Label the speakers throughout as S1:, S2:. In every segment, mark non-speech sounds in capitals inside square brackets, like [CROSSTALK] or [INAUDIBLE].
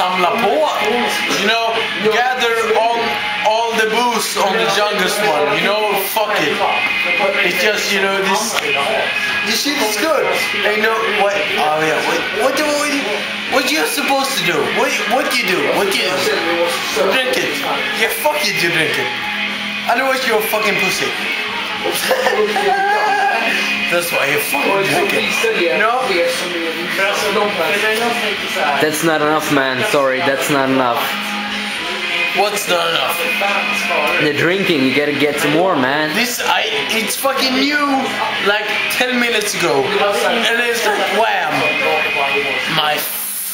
S1: samla på. You know, gather all, all the booze on the youngest one. You know, fuck it. It's just, you know, this this shit is good. You know what? Oh yeah. What what do what, what you supposed to do? What what you do? What you? Drink it. Yeah, fuck it. You drink it. Otherwise, you're a fucking pussy. That's why you fucking drink it. You know?
S2: That's not enough man, sorry, that's not enough.
S1: What's not enough?
S2: The drinking, you gotta get some more man.
S1: This I it's fucking new like 10 minutes ago. And it's like wham. My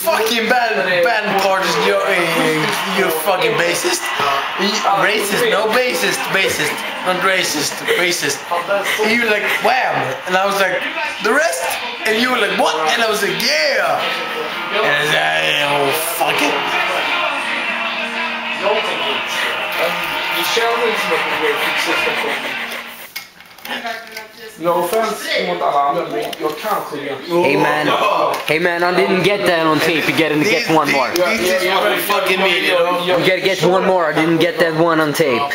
S1: fucking band band part is your uh, your fucking bassist. Racist, no bassist, bassist, not racist, racist. And you were like wham, and I was like the rest, and you were like what? And I was like yeah. And I oh fuck it.
S3: No offense mot alla andra, men jag kan sjunga.
S2: Hey man, hey man, I didn't get that on tape, you gotta get one more.
S1: This is what I fucking mean, you know.
S2: You gotta get one more, I didn't get that one on tape.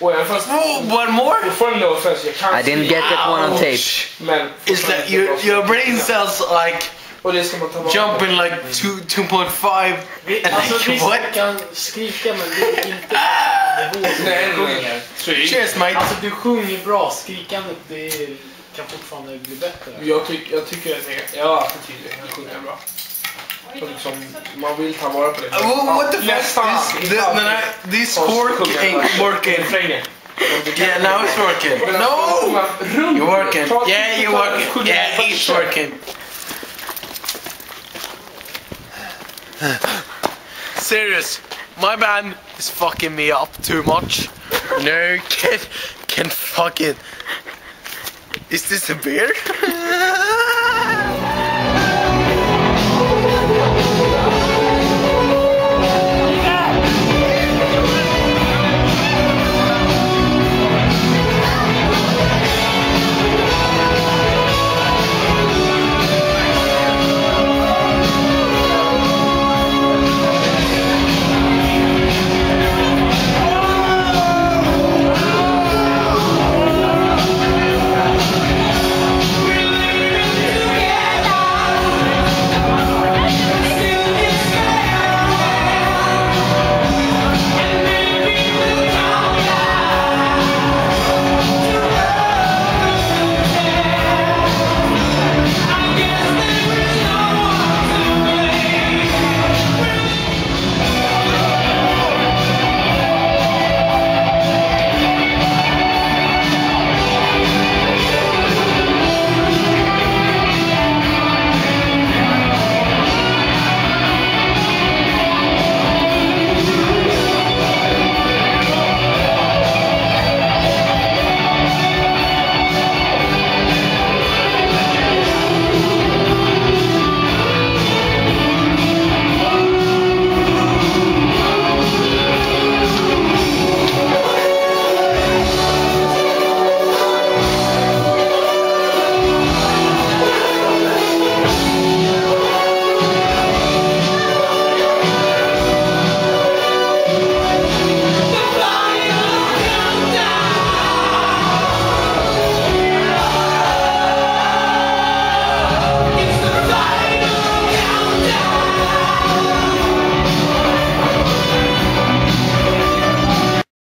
S3: Och även fast
S1: Oh, one more?
S3: fortfarande no offense, jag kan
S2: I didn't get that one on tape.
S3: Men
S1: Is that your your brain cells like
S3: Och det ska man ta vara på.
S1: jumping like two two point five and [LAUGHS] like what?
S4: skrika men det är inte [LAUGHS]
S3: jag,
S1: Cheers mate.
S4: Alltså du sjunger bra, skrikandet det är- kan fortfarande bli bättre.
S3: jag, tyck, jag tycker att jag, jag har alltid tydlig, jag sjunger bra. Liksom, man vill ta vara på det.
S1: Uh, what the fuck?
S3: Nästan
S1: This, the, the, this cork ain't working. Yeah, now it's working. No! You're working. Yeah, you're working. Yeah, it's working. Serious, my band is fucking me up too much. No, kid can fuck it. Is this a beer?